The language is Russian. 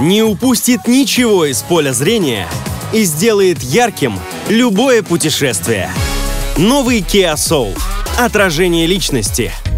не упустит ничего из поля зрения и сделает ярким любое путешествие. Новый Kia Soul. Отражение личности –